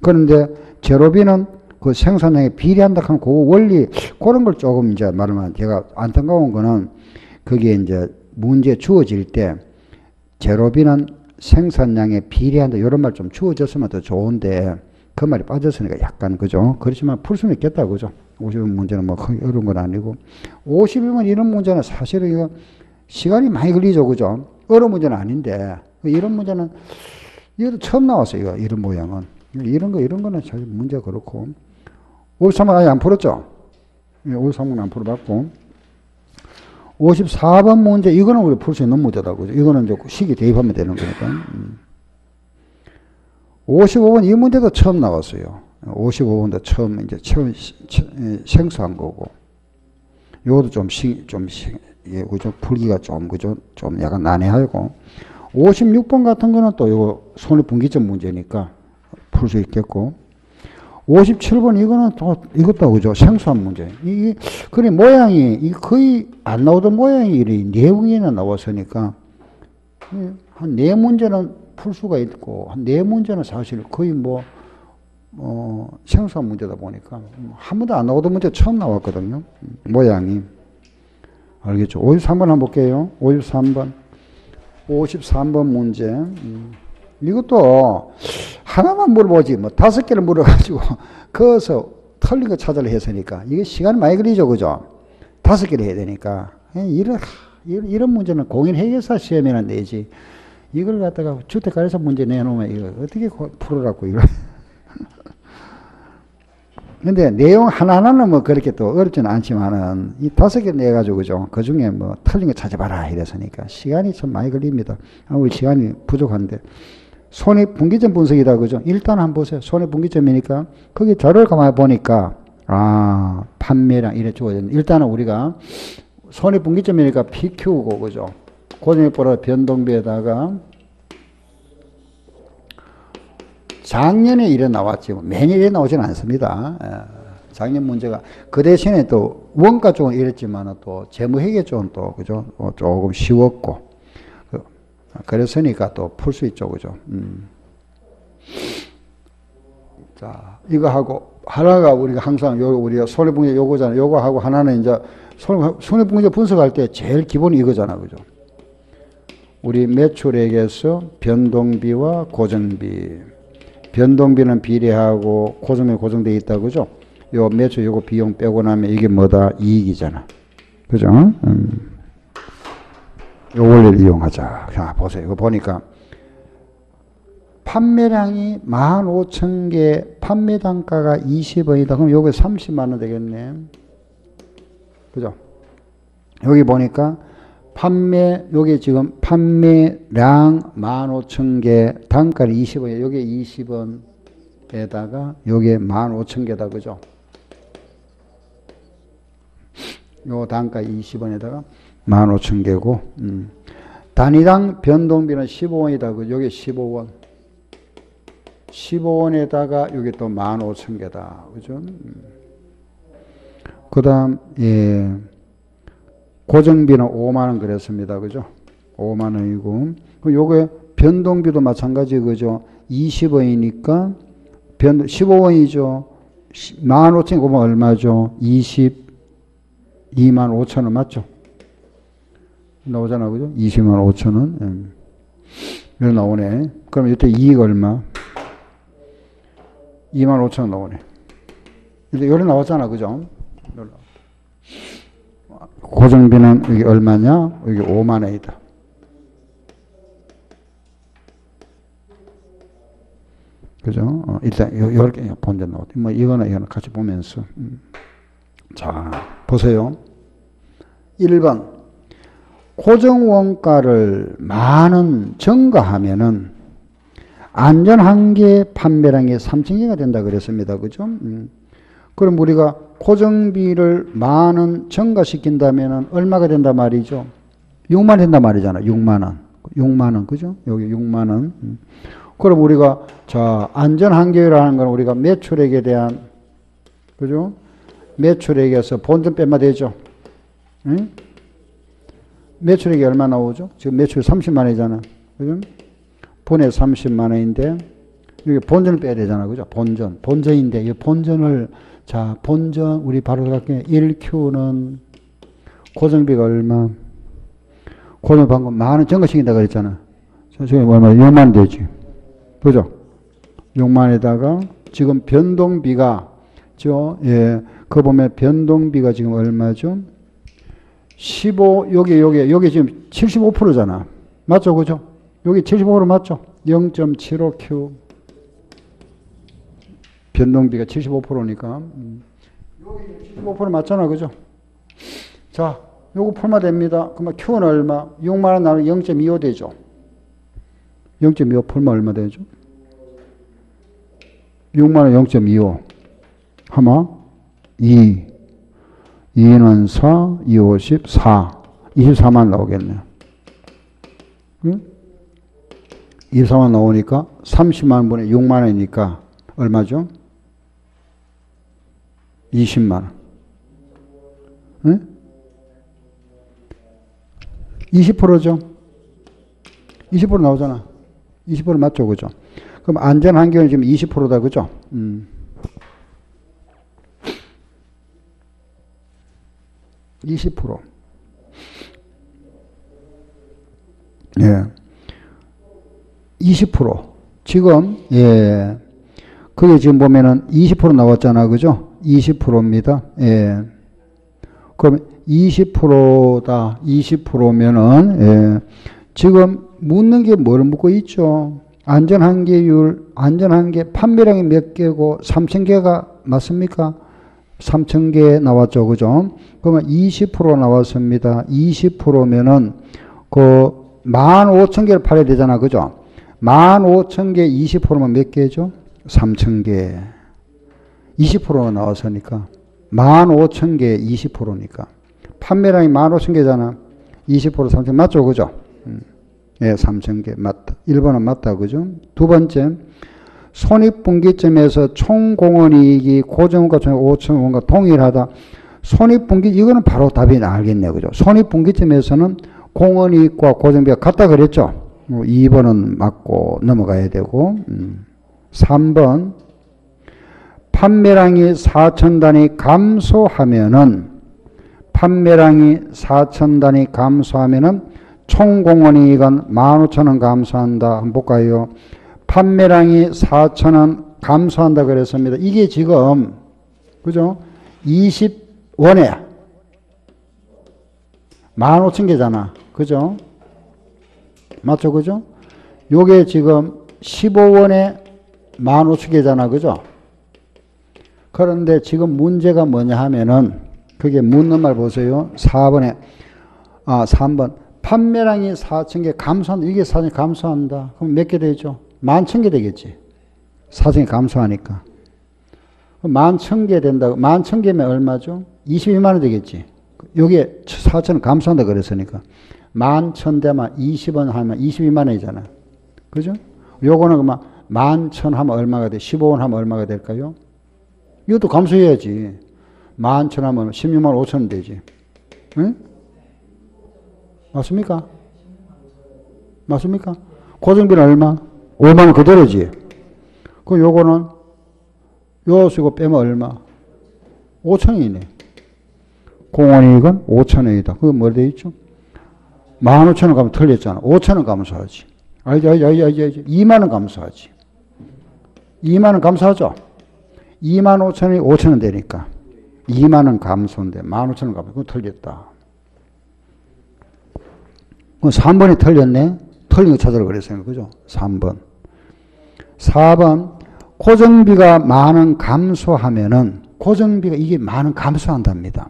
[SPEAKER 1] 그런데, 제로비는 그 생산량에 비례한다 하는 그 원리, 그런 걸 조금 이제 말하면 제가 안타까운 거는, 거기에 이제 문제 주어질 때, 제로비는 생산량에 비례한다. 이런 말 좀 주어졌으면 더 좋은데 그 말이 빠졌으니까 약간 그죠? 그렇지만 풀 수는 있겠다 그죠? 50번 문제는 뭐 어려운 건 아니고. 51번 이런 문제는 사실은 이거 시간이 많이 걸리죠 그죠? 어려운 문제는 아닌데 이런 문제는 이것도 처음 나왔어요 이거. 이런 모양은. 이런 거 이런 거는 사실 문제가 그렇고. 53번 아예 안 풀었죠? 53번 안 풀어봤고 54번 문제, 이거는 우리 풀 수 있는 문제다. 그죠? 이거는 이제 식이 대입하면 되는 거니까. 음. 55번 이 문제도 처음 나왔어요. 55번도 처음, 이제 처음 생소한 거고. 요것도 좀 시, 좀 시, 예, 그죠? 풀기가 좀, 그죠? 좀 약간 난해하고. 56번 같은 거는 또 이거 손익분기점 문제니까 풀 수 있겠고. 57번 이거는 또 이것도 그죠 생소한 문제. 이 그래 모양이 이 거의 안 나오던 모양이 이 내용이나 나왔으니까 한 네 문제는 풀 수가 있고 한 네 문제는 사실 거의 뭐 어, 생소한 문제다 보니까 한 번도 안 나오던 문제 처음 나왔거든요. 모양이 알겠죠? 53번 한번 볼게요. 53번 53번 문제. 음. 이것도 하나만 물어보지 뭐 다섯 개를 물어가지고 거기서 틀린 거 찾으려 했으니까. 이게 시간이 많이 걸리죠 그죠? 다섯 개를 해야 되니까. 예, 이런 이런 문제는 공인 회계사 시험에는 내지. 이걸 갖다가 주택가에서 문제 내놓으면 이거 어떻게 풀어갖고 이거 근데 내용 하나하나는 뭐 그렇게 또 어렵지는 않지만은 이 다섯 개 내가지고 그죠? 그 중에 뭐 틀린 거 찾아봐라 이랬으니까 시간이 좀 많이 걸립니다. 아무리 시간이 부족한데 손해분기점 분석이다 그죠? 일단 한번 보세요. 손해분기점이니까 거기 자료를 가만히 보니까 아 판매량 이래 주어졌네. 일단은 우리가 손해분기점이니까 PQ고 그죠? 고정익보다 변동비에다가 작년에 이래 나왔지 매년 이래 나오지는 않습니다. 예. 작년 문제가 그 대신에 또 원가 쪽은 이랬지만 또 재무회계 쪽은 또 그죠? 어, 조금 쉬웠고 그랬으니까 또 풀 수 있죠, 그죠? 음. 자, 이거 하고 하나가 우리가 항상 요 우리가 손해분기 요거잖아. 요거 하고 하나는 이제 손해분기 분석할 때 제일 기본이 이거잖아, 그죠? 우리 매출액에서 변동비와 고정비, 변동비는 비례하고 고정비 고정돼 있다, 그죠? 요 매출 요거 비용 빼고 나면 이게 뭐다 이익이잖아, 그죠? 음. 요 원리를 이용하자. 자, 보세요. 이거 보니까 판매량이 15,000개, 판매 단가가 20원이다. 그럼 요게 30만 원 되겠네. 그죠? 여기 보니까 판매, 여기 지금 판매량 15,000개, 단가를 20원이에요. 요게 20원에다가 요게 15,000개다. 그죠? 요 단가 20원에다가 15,000개고 음. 단위당 변동비는 15원이다. 그 여기 15원. 15원에다가 여기 또 15,000개다. 그죠? 음. 그다음 예. 고정비는 5만 원 그랬습니다. 그죠? 5만 원이고 그 요게 변동비도 마찬가지 그죠? 20원이니까 변 15원이죠. 15,000이 보면 얼마죠? 22만 5천 원 맞죠? 나오잖아, 그죠? 20만 5천 원. 예. 이거 나오네. 그럼 이때 이익 얼마? 2만 5천 원 나오네. 여기 나왔잖아, 그죠? 고정비는 여기 얼마냐? 여기 5만 원이다. 그죠? 어, 일단 요, 요렇게 본전 나오뭐 이거는 이거는 같이 보면서 음. 자 보세요. 1번 고정 원가를 만원 증가하면은 안전 한계 판매량이 3천개가 된다 그랬습니다. 그죠? 음. 그럼 우리가 고정비를 만 원 증가시킨다면 얼마가 된다 말이죠? 6만 된다 말이잖아. 6만 원. 6만 원. 그죠? 여기 6만 원. 음. 그럼 우리가 자 안전 한계라는 건 우리가 매출액에 대한 그죠? 매출액에서 본전 빼면 되죠. 응? 매출액이 얼마 나오죠? 지금 매출 30만 원이잖아. 그죠? 분의 30만 원인데 여기 본전을 빼야 되잖아. 그죠? 본전. 본전인데 이 본전을 자, 본전 우리 바로 갈게요. 1Q는 고정비가 얼마? 고정 방금 만원 증가시킨다 그랬잖아. 지금 얼마? 6만 되지. 그죠? 6만에다가 지금 변동비가 죠? 예. 그 보면 변동비가 지금 얼마죠? 15 여기 여기 여기 지금 75%잖아. 맞죠? 그죠? 여기 75% 맞죠? 0.75Q 변동비가 75%니까 음. 여기 75% 맞잖아. 그죠? 자, 요거 풀면 됩니다. 그러면 Q는 얼마? 6만 원 나누면 0.25 되죠. 0.25 풀면 얼마 되죠? 6만원 0.25 하마 2 2는 4 2 50 4 24만 나오겠네요. 응? 24만 나오니까 30만 분의 6만 원이니까 얼마죠? 20만 원. 응? 20%죠? 20% 나오잖아. 20% 맞죠? 그죠? 그럼 안전 환경은 지금 20%다. 그죠? 음. 20%. 예. 20%. 지금, 예. 그게 지금 보면은 20% 나왔잖아. 그죠? 20%입니다. 예. 그럼 20%다. 20%면은, 예. 지금 묻는 게 뭘 묻고 있죠? 안전한계율, 안전한계 판매량이 몇 개고 3천 개가 맞습니까? 3천 개 나왔죠, 그죠? 그러면 20% 나왔습니다. 20%면은 그 15,000개를 팔아야 되잖아, 그죠? 15,000개 20%면 몇 개죠? 3,000개. 20%가 나왔으니까 15,000개 20%니까 판매량이 15,000개잖아. 20% 3,000개 맞죠, 그죠? 음. 예, 3,000개 맞다. 1번은 맞다. 그죠? 두 번째, 손익분기점에서 총공헌이익이 고정과 5천 원과 동일하다. 손익분기, 이거는 바로 답이 나겠네요. 그죠? 손익분기점에서는 공헌이익과 고정비가 같다 그랬죠? 2번은 뭐 맞고 넘어가야 되고, 음. 3번, 판매량이 4천 단위 감소하면은, 판매량이 4천 단위 감소하면은 총공헌이익은 15,000원 감소한다. 한번 볼까요? 판매량이 4,000원 감소한다 그랬습니다. 이게 지금 그죠? 20원에 15,000개잖아. 그죠? 맞죠? 그죠? 요게 지금 15원에 15,000개잖아. 그죠? 그런데 지금 문제가 뭐냐 하면은 그게 묻는 말 보세요. 4번에 아 3번 판매량이 4천개 감소한다. 이게 4천개 감소한다. 그럼 몇 개 되죠? 만천 개 되겠지. 4천개 감소하니까. 만천 개 된다고. 만천 개면 얼마죠? 22만 원 되겠지. 요게 4천 감소한다 그랬으니까. 만천 대만 20원 하면 22만 원이잖아. 그죠? 요거는 그만 만천 하면 얼마가 돼? 15원 하면 얼마가 될까요? 이것도 감소해야지. 만천 하면 16만 5천 원 되지. 응? 맞습니까? 맞습니까? 고정비는 얼마? 5만원 그대로지. 그 요거는 요 쓰고 빼면 얼마? 5천원이네. 공원이익은 5천원이다. 그거 뭐돼 있죠? 15,000원 가면 틀렸잖아. 5천원 감소하지. 알지, 알지, 알지, 알지, 알지. 2만원 감소하지. 2만원 감소하죠? 2만 5천이 5천 원 되니까 2만 원 감소인데 1만 5천 원 감소. 그거 틀렸다. 그 3번이 틀렸네. 틀린 거 찾으라 그랬어요. 그죠? 3번. 4번 고정비가 만원 감소하면은 고정비가 이게 만원 감소한답니다.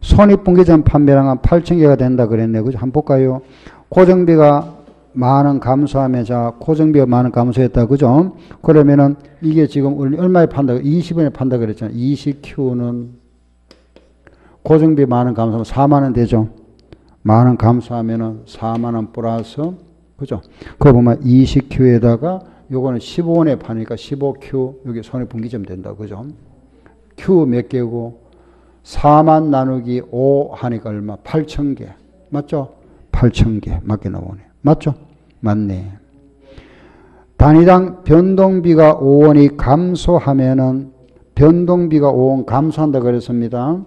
[SPEAKER 1] 손익분기점 판매량은 8천 개가 된다 그랬네. 그죠? 한번 볼까요? 고정비가 만원 감소하면 자 고정비가 만원 감소했다. 그죠? 그러면은 이게 지금 얼마에 판다? 20원에 판다 그랬잖아요. 20Q는 고정비 만원 감소하면 4만 원 되죠. 만원 감소하면은 4만 원 플러스 그죠? 그거 보면 20Q에다가 요거는 15원에 파니까 15Q 여기 손해분기점 된다. 그죠? Q 몇 개고 4만 나누기 5 하니까 얼마? 8천 개. 맞죠? 8천 개. 맞게 나오네. 맞죠? 맞네. 단위당 변동비가 5원이 감소하면은 변동비가 5원 감소한다 그랬습니다.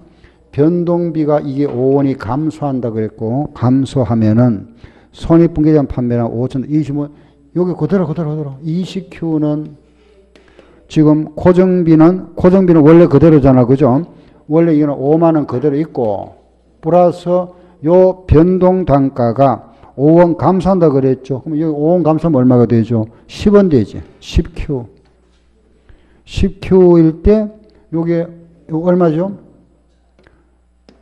[SPEAKER 1] 변동비가 이게 5원이 감소한다 그랬고 감소하면은 손익분기점 판매량 5천 25 여기 그대로 그대로 그대로 20Q는 지금 고정비는 고정비는 원래 그대로잖아 그죠? 원래 이거는 5만 원 그대로 있고 플러스 요 변동 단가가 5원 감소한다 그랬죠. 그럼 여기 5원 감소하면 얼마가 되죠? 10원 되지. 10Q. 10Q일 때 요게 얼마죠?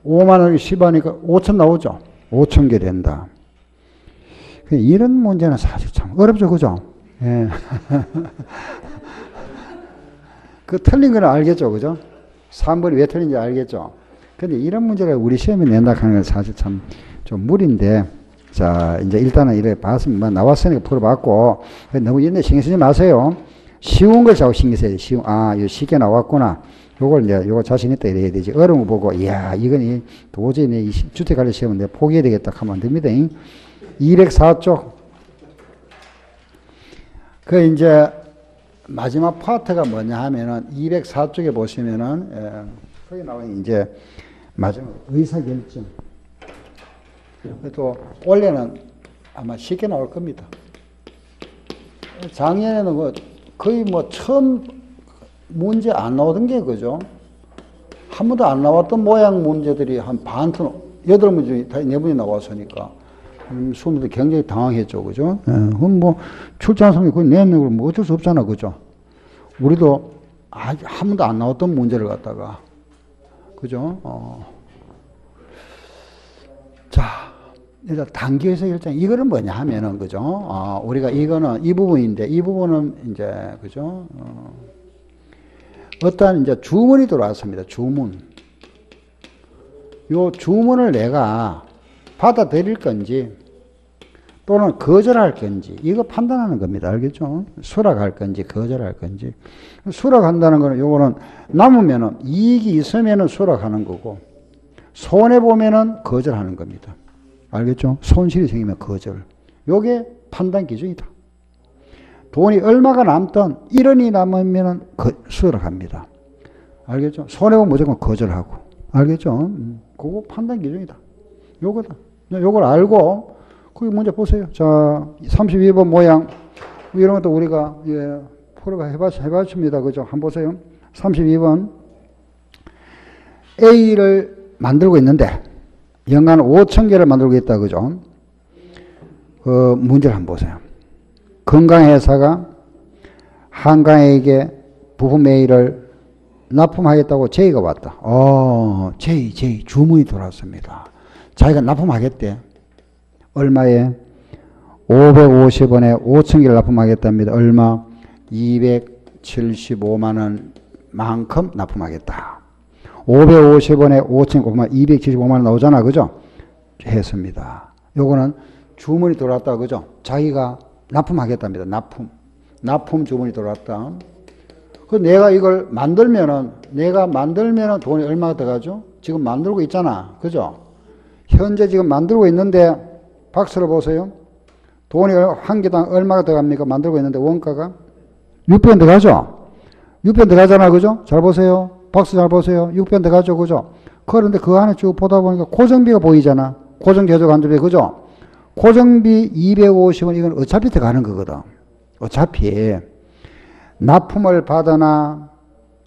[SPEAKER 1] 5만 원이 10하니까 5천 나오죠. 5천 개 된다. 이런 문제는 사실 참 어렵죠, 그죠? 예. 그 틀린 건 알겠죠, 그죠? 3번이 왜 틀린지 알겠죠? 근데 이런 문제를 우리 시험에 낸다 하는 건 사실 참 좀 무리인데, 자, 이제 일단은 이렇게 봤으면 나왔으니까 풀어봤고, 너무 옛날 신경 쓰지 마세요. 쉬운 걸 자꾸 신경 써야 돼. 쉬운, 아, 이거 쉽게 나왔구나. 요걸 이제, 요거 자신있다 이래야 되지. 어려운 거 보고, 이야, 이건 도저히 내 주택관리 시험은 내가 포기해야 되겠다 하면 안 됩니다. 204쪽. 그 이제 마지막 파트가 뭐냐 하면은 204쪽에 보시면은 예, 거기 나오는 이제 마지막 의사결정. 또 원래는 아마 쉽게 나올 겁니다. 작년에는 그 거의 뭐 처음 문제 안 나오던 게 그죠? 한 번도 안 나왔던 모양 문제들이 한 반턴 여덟 문제 네 문제 나왔으니까 음, 수험들 굉장히 당황했죠, 그죠? 예, 그럼 뭐 출제한 사람이 그걸 내는 걸 뭐 어쩔 수 없잖아, 그죠? 우리도 아직 한 번도 안 나왔던 문제를 갖다가 그죠? 어. 자, 일단 단기에서 결정 이거는 뭐냐 하면은 그죠? 어, 우리가 이거는 이 부분인데 이 부분은 이제 그죠? 어. 어떠한 이제 주문이 들어왔습니다. 주문. 요 주문을 내가 받아들일 건지 또는 거절할 건지 이거 판단하는 겁니다. 알겠죠? 수락할 건지 거절할 건지 수락한다는 거는 요거는 남으면은 이익이 있으면은 수락하는 거고 손해 보면은 거절하는 겁니다. 알겠죠? 손실이 생기면 거절. 요게 판단 기준이다. 돈이 얼마가 남든 1원이 남으면은 수락합니다. 알겠죠? 손해 보면 무조건 거절하고. 알겠죠? 음, 그거 판단 기준이다. 요거다. 요걸 알고 거기 문제 보세요. 자, 32번 모양 이런 것도 우리가 예, 풀어가 해봤, 해봤습니다. 그죠? 한번 보세요. 32번 A를 만들고 있는데 연간 5천 개를 만들고 있다. 그죠? 그 문제를 한번 보세요. 건강회사가 한강에게 부품 A를 납품하겠다고 제의가 왔다. 어, 제의, 제의, 주문이 들어왔습니다. 자기가 납품하겠대. 얼마에? 550원에 5천 개를 납품하겠답니다. 얼마? 275만 원만큼 납품하겠다. 550원에 5천 곱하면 275만 원 나오잖아. 그죠? 했습니다. 요거는 주문이 들어왔다. 그죠? 자기가 납품하겠답니다. 납품. 납품 주문이 들어왔다. 그 내가 이걸 만들면은 내가 만들면은 돈이 얼마가 들어가죠? 지금 만들고 있잖아. 그죠? 현재 지금 만들고 있는데 박스를 보세요. 돈이 한 개당 얼마가 들어갑니까? 만들고 있는데 원가가 600원 들어가죠? 600원 들어가잖아. 그죠? 잘 보세요. 박스 잘 보세요. 600원 들어가죠. 그죠? 그런데 그 안에 쭉 보다 보니까 고정비가 보이잖아. 고정 계속 안전비. 그죠? 고정비 250원 이건 어차피 들어가는 거거든. 어차피 납품을 받거나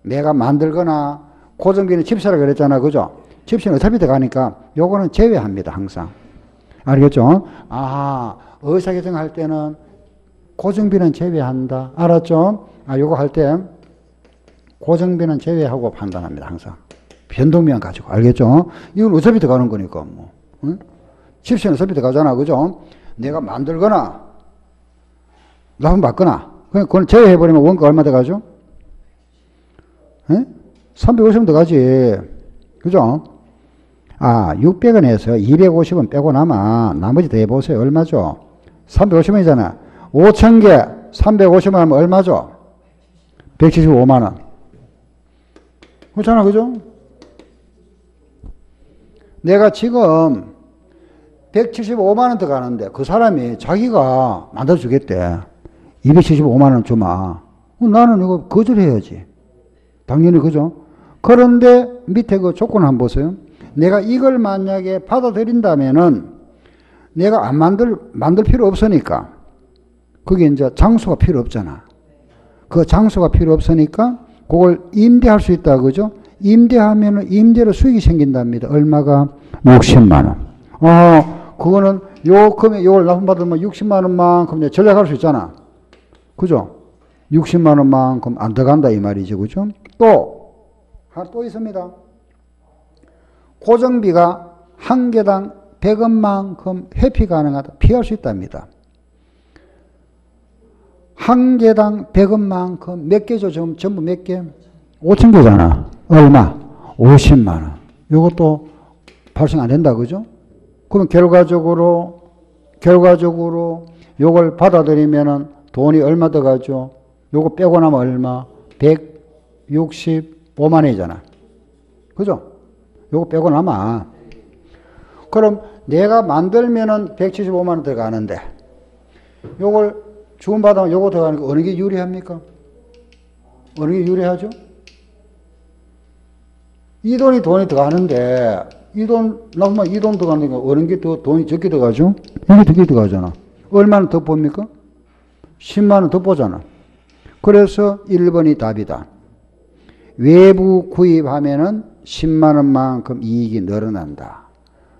[SPEAKER 1] 내가 만들거나 고정비는 집사라 그랬잖아. 그죠? 집시는 어차피 들어가니까 요거는 제외합니다. 항상. 알겠죠? 아, 의사결정 할 때는 고정비는 제외한다. 알았죠? 아, 요거 할 때 고정비는 제외하고 판단합니다. 항상. 변동비만 가지고. 알겠죠? 이건 어차피 들어가는 거니까 뭐. 응? 집시는 어차피 들어가잖아. 그죠? 내가 만들거나 납품 받거나 그건 제외해버리면 원가 얼마 들어가죠? 예? 350원 들어가지. 그죠? 아, 600원에서 250원 빼고 남아. 나머지 더 해보세요. 얼마죠? 350원이잖아. 5,000개 350원 하면 얼마죠? 175만원. 그렇잖아. 그죠? 내가 지금 175만원 더 가는데 그 사람이 자기가 만들어주겠대. 275만원 주마. 나는 이거 거절해야지. 당연히 그죠? 그런데 밑에 그 조건 한번 보세요. 내가 이걸 만약에 받아들인다면은 내가 안 만들, 만들 필요 없으니까. 그게 이제 장소가 필요 없잖아. 그 장소가 필요 없으니까 그걸 임대할 수 있다. 그죠? 임대하면은 임대로 수익이 생긴답니다. 얼마가? 60만원. 어, 그거는 요 금액, 요걸 납품받으면 60만원만큼 전략할 수 있잖아. 그죠? 60만원만큼 안 들어간다. 이 말이죠. 그죠? 또, 하나 또 있습니다. 고정비가 한 개당 100원만큼 회피 가능하다. 피할 수 있답니다. 한 개당 100원만큼 몇 개죠? 지금 전부 몇 개? 5천 개잖아. 얼마? 50만 원. 이것도 발생 안 된다. 그죠? 그럼 결과적으로 결과적으로 요걸 받아들이면은 돈이 얼마 더 가죠? 요거 빼고 나면 얼마? 165만 원이잖아. 그죠? 요거 빼고 나면 그럼 내가 만들면은 175만 원 들어가는데 요걸 주문 받으면 요거 들어가는 게 어느 게 유리합니까? 어느 게 유리하죠? 이 돈이 돈이 들어가는데 이 돈 나면 이 돈 들어가는 게 어느 게 더 돈이 적게 들어가죠? 이게 적게 들어가잖아. 얼마나 더 봅니까? 10만 원 더 보잖아. 그래서 1번이 답이다. 외부 구입하면은 10만 원만큼 이익이 늘어난다.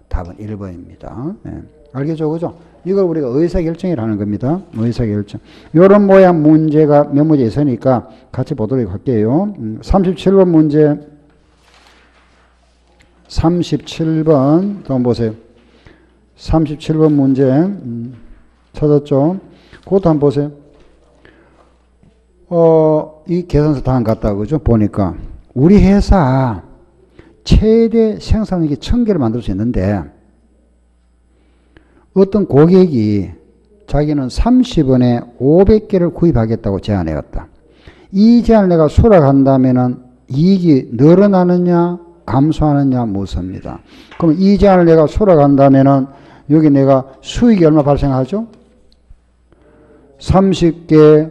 [SPEAKER 1] 답은 1번입니다. 네. 알겠죠? 그죠? 이걸 우리가 의사결정이라는 겁니다. 의사결정. 이런 모양 문제가 몇 문제 있으니까 같이 보도록 할게요. 37번 음, 문제. 37번. 또 보세요. 37번 문제. 음, 찾았죠? 그것도 한번 보세요. 어, 이 계산서 다 안 갔다, 그죠? 보니까. 우리 회사 최대 생산력이 1000개를 만들 수 있는데, 어떤 고객이 자기는 30원에 500개를 구입하겠다고 제안해왔다. 이 제안을 내가 수락한다면 이익이 늘어나느냐, 감소하느냐 묻습니다. 그럼 이 제안을 내가 수락한다면 여기 내가 수익이 얼마 발생하죠? 30개,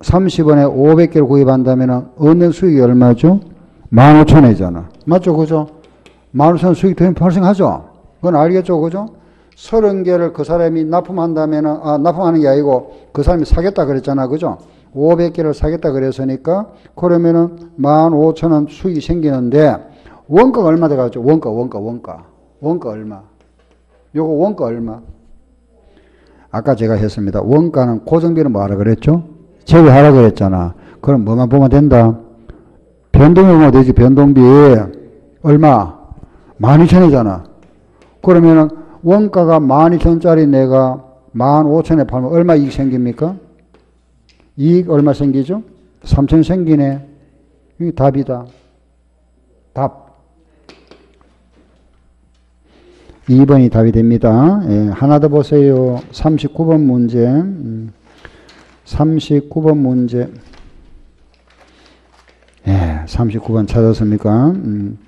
[SPEAKER 1] 30원에 500개를 구입한다면 얻는 수익이 얼마죠? 15,000원이잖아. 맞죠? 그죠? 15,000원 수익 더 발생하죠? 그건 알겠죠? 그죠? 30개를 그 사람이 납품한다면, 아, 납품하는 게 아니고 그 사람이 사겠다 그랬잖아. 그죠? 500개를 사겠다 그랬으니까 그러면은 15,000원 수익이 생기는데 원가가 얼마 들어가죠? 원가, 원가, 원가. 원가 얼마? 요거 원가 얼마? 아까 제가 했습니다. 원가는 고정비는 뭐하라 그랬죠? 제외하라 그랬잖아. 그럼 뭐만 보면 된다? 보면 되지, 변동비. 얼마? 12,000원이잖아. 그러면은 원가가 12,000원짜리 내가 15,000원에 팔면 얼마 이익 생깁니까? 이익 얼마 생기죠? 3,000원 생기네. 이게 답이다. 답. 2번이 답이 됩니다. 예, 하나 더 보세요. 39번 문제. 39번 음, 문제. 예, 39번 찾았습니까? 음,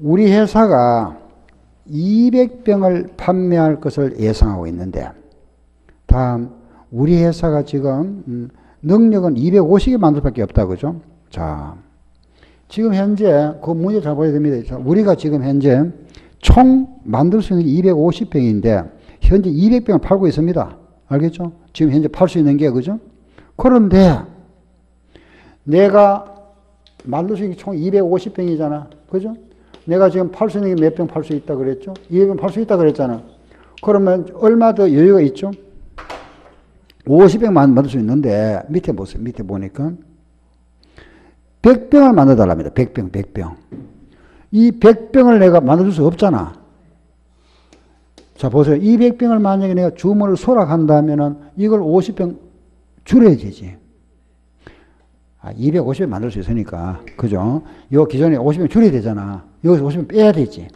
[SPEAKER 1] 우리 회사가 200병을 판매할 것을 예상하고 있는데, 다음, 우리 회사가 지금, 음, 능력은 250개 만들 밖에 없다, 그죠? 자, 지금 현재, 그 문제 잘 봐야 됩니다. 우리가 지금 현재 총 만들 수 있는 게 250병인데 현재 200병을 팔고 있습니다. 알겠죠? 지금 현재 팔 수 있는 게 그죠? 그런데 내가 게총 250병이잖아. 그죠? 내가 지금 팔 수 있는 게 몇 병 팔 수 있다 그랬죠? 200병 팔 수 있다 그랬잖아. 그러면 얼마 더 여유가 있죠? 50병 만들 수 있는데 밑에 보세요. 밑에 보니까 100병을 만들어 달랍니다. 100병, 100병. 이 100병을 내가 만들 수 없잖아. 자, 보세요. 200병을 만약에 내가 주문을 소락한다면은 이걸 50병 줄여야 되지. 아, 250원 만들 수 있으니까. 그죠? 요 기존에 50병 줄여야 되잖아. 여기서 50병 빼야 되지.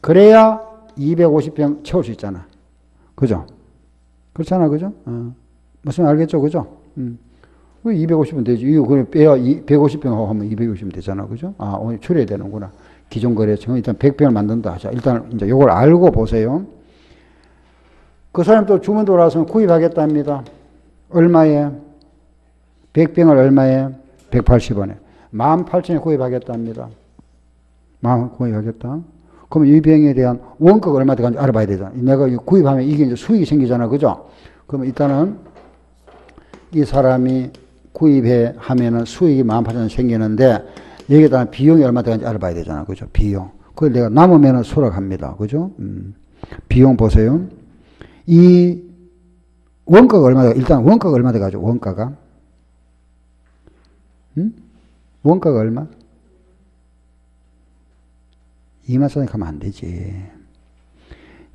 [SPEAKER 1] 그래야 250병 채울 수 있잖아. 그죠? 그렇잖아. 그죠? 어. 무슨 알겠죠? 그죠? 음. 250원 되지. 이거 그냥 빼야 150병 하고 하면 250원 되잖아. 그죠? 아, 오늘 줄여야 되는구나. 기존 거래처는 일단 100병을 만든다. 자, 일단 이제 요걸 알고 보세요. 그 사람 또 주문 돌아와서 구입하겠답니다. 얼마에? 100병을 얼마에? 180원에. 18,000에 구입하겠답니다. 만 구입하겠다. 그럼 이 병에 대한 원가가 얼마 들어간지 알아봐야 되잖아. 내가 구입하면 이게 이제 수익이 생기잖아. 그죠? 그러면 일단은 이 사람이 구입해 하면은 수익이 18,000원 생기는데 여기에 따른 비용이 얼마 들어간지 알아봐야 되잖아. 그죠? 비용. 그걸 내가 남으면은 수락합니다. 그죠? 음. 비용 보세요. 이 원가가 얼마 돼? 일단 원가가 얼마 돼가지고 원가가 응? 원가가 얼마? 2만 원에 가면 안 되지.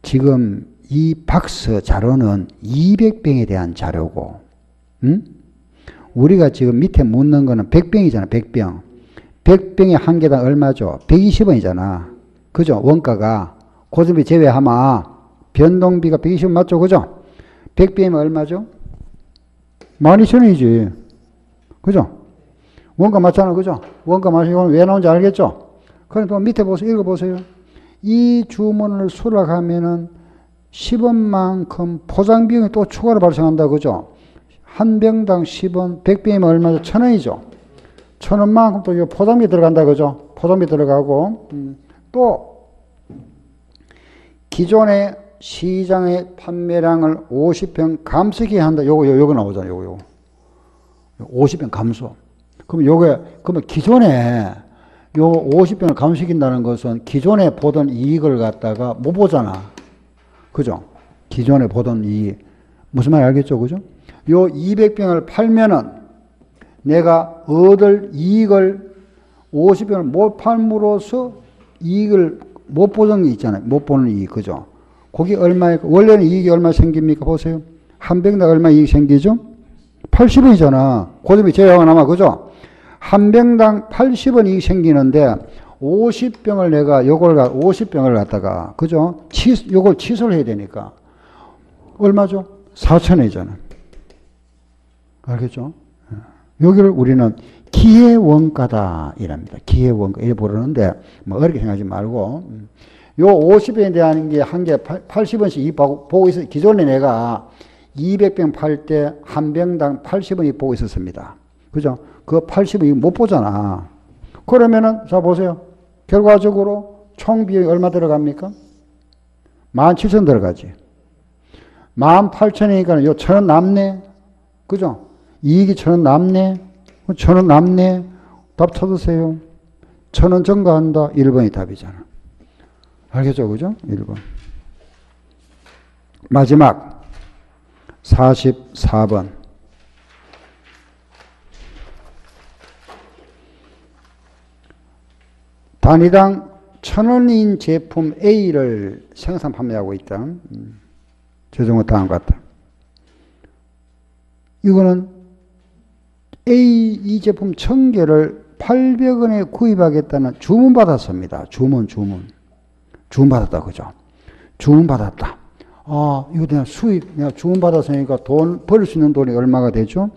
[SPEAKER 1] 지금 이 박스 자료는 200병에 대한 자료고, 응? 우리가 지금 밑에 묻는 거는 100병이잖아, 100병. 100병에 한 개당 얼마죠? 120원이잖아. 그죠? 원가가. 고정비 제외하면 변동비가 120원 맞죠? 그죠? 100병이면 얼마죠? 12,000원이지. 그죠? 원가 맞잖아. 그죠? 원가 맞으면 왜 나온지 알겠죠? 그러니까 밑에 보세요. 읽어보세요. 이 주문을 수락하면은 10원만큼 포장 비용이 또 추가로 발생한다. 그죠? 한 병당 10원, 100병이면 얼마죠? 1000원이죠. 1000원만큼 또 포장비 들어간다. 그죠? 포장비 들어가고, 음, 또, 기존의 시장의 판매량을 50병 감소하게 한다. 요거, 요거 나오잖아요. 요거, 요거. 50병 감소. 그럼 요게, 그러면 기존에 요 50병을 감소시킨다는 것은 기존에 보던 이익을 갖다가 못 보잖아. 그죠? 기존에 보던 이익. 무슨 말 알겠죠? 그죠? 요 200병을 팔면은 내가 얻을 이익을 50병을 못 팔므로써 이익을 못 보는 게 있잖아요. 못 보는 이익. 그죠? 거기 얼마에, 원래는 이익이 얼마 생깁니까? 보세요. 한 병당 얼마 이익 생기죠? 80원이잖아. 고점이 제외하고 남아. 그죠? 한 병당 80원 이익 생기는데 50병을 내가 요걸 50병을 갖다가 그죠? 치 요걸 취소를 해야 되니까 얼마죠? 4천원이잖아. 알겠죠? 여기를 우리는 기회 원가다 이랍니다. 기회 원가 이래 부르는데 뭐 어렵게 생각하지 말고 요 50병에 대한 게 한 개 80원씩 이 보고 있어 기존에 내가 200병 팔 때 한 병당 80원이 보고 있었습니다. 그죠? 그 80원 못 보잖아. 그러면은, 자, 보세요. 결과적으로 총 비용이 얼마 들어갑니까? 17,000 들어가지. 18,000이니까 요 천 원 남네. 그죠? 이익이 천 원 남네. 천 원 남네. 답 찾으세요. 천 원 증가한다. 1번이 답이잖아. 알겠죠? 그죠? 1번. 마지막 44번. 단위당 천 원인 제품 A를 생산 판매하고 있다. 음. 최종은 다음 같다. 이거는 A 이 제품 천 개를 800원에 구입하겠다는 주문 받았습니다. 주문, 주문. 주문 받았다, 그죠? 주문 받았다. 아, 이거 내가 수입, 내가 주문 받았으니까 돈, 벌 수 있는 돈이 얼마가 되죠?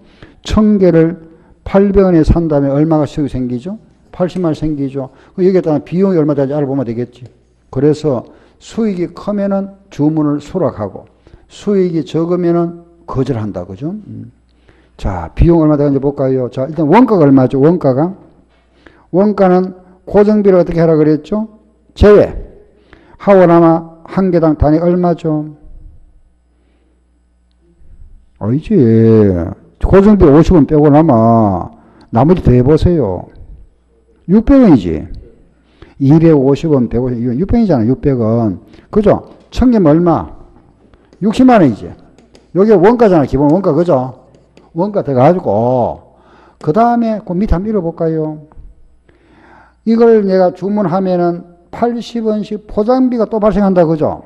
[SPEAKER 1] 천 개를 800원에 산 다음에 얼마가 수익이 생기죠? 80만 생기죠. 여기에 따른 비용이 얼마 되는지 알아보면 되겠지. 그래서 수익이 크면은 주문을 수락하고 수익이 적으면은 거절한다. 그죠? 음. 자, 비용 얼마 되는지 볼까요? 자, 일단 원가가 얼마죠? 원가가. 원가는 고정비를 어떻게 하라 그랬죠? 제외. 하원아마 한 개당 단위 얼마죠? 아니지. 고정비 50원 빼고 남아. 나머지 더 해보세요. 600원이지. 250원, 150원, 이건 600원이잖아, 600원. 그죠? 청개면 얼마? 60만 원이지. 여기 원가잖아, 기본 원가, 그죠? 원가 돼가지고, 그 다음에 그 밑에 한번 읽어볼까요? 이걸 내가 주문하면은 80원씩 포장비가 또 발생한다, 그죠?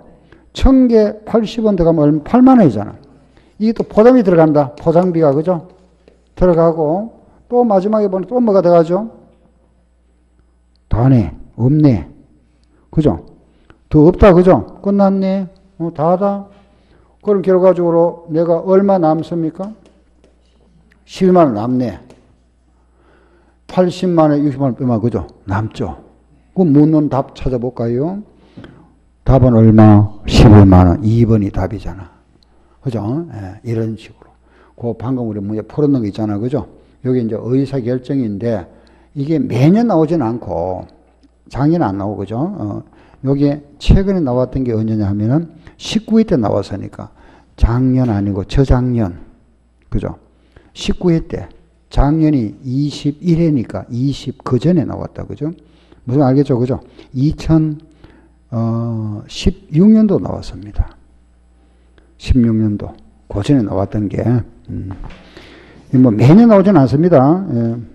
[SPEAKER 1] 청개 80원 들어가면 얼마? 8만 원이잖아. 이게 또 포장비 들어간다, 포장비가, 그죠? 들어가고, 또 마지막에 보면 또 뭐가 들어가죠? 다네, 없네. 그죠? 더 없다, 그죠? 끝났네. 어, 다다. 그럼 결과적으로 내가 얼마 남습니까? 12만 원 남네. 80만 원, 60만 원 빼면 그죠? 남죠. 그 묻는 답 찾아볼까요? 답은 얼마? 11만 원. 2번이 답이잖아. 그죠? 예, 이런 식으로. 그 방금 우리 문제 풀었는 거 있잖아. 그죠? 여기 이제 의사결정인데 이게 매년 나오진 않고 작년 안 나오고 그죠? 어, 여기에 최근에 나왔던 게 언제냐 하면은 19회 때 나왔으니까 작년 아니고 저작년 그죠? 19회 때 작년이 21회니까 20 그 전에 나왔다 그죠? 무슨 알겠죠 그죠? 2016년도 나왔습니다. 16년도 그 전에 나왔던 게 음. 뭐 매년 나오진 않습니다. 예.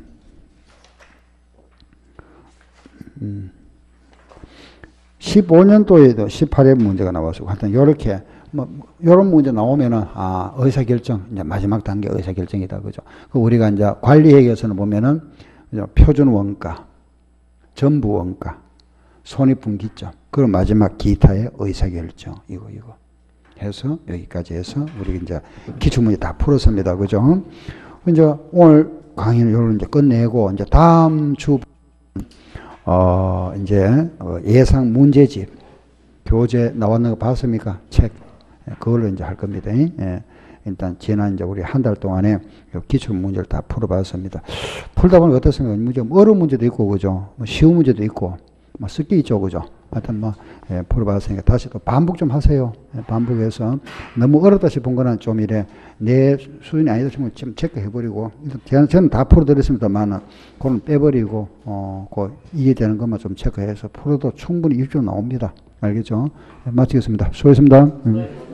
[SPEAKER 1] 음. 15년도에도 18회 문제가 나왔고 하여튼 요렇게 뭐 요런 문제 나오면은 아 의사 결정 이제 마지막 단계 의사 결정이다 그죠. 그 우리가 이제 관리회계에서는 보면은 표준 원가, 전부 원가, 손익분기점, 그리고 마지막 기타의 의사 결정 이거 이거 해서 여기까지 해서 우리 이제 기출 문제 다 풀었습니다. 그죠? 이제 오늘 강의는 요런 이제 끝내고 이제 다음 주 어, 이제 어, 예상 문제집 교재 나왔는 거 봤습니까? 책 예, 그걸로 이제 할 겁니다. 예. 일단 지난 이제 우리 한 달 동안에 요 기출 문제를 다 풀어봤습니다. 풀다 보면 어떻습니까? 뭐 어려운 문제도 있고 그죠? 뭐 쉬운 문제도 있고 뭐 쓸게 있죠, 그죠? 하여튼 뭐 예, 풀어봤으니까 다시 또 반복 좀 하세요. 예, 반복해서 너무 어렵다 싶은 거는 좀 이래 내 수준이 아니다 싶으면 좀 체크해버리고 일단 저는 다 풀어드렸습니다만은 그건 빼버리고 어, 그 이해되는 것만 좀 체크해서 풀어도 충분히 입주 나옵니다. 알겠죠? 예, 마치겠습니다. 수고했습니다. 음.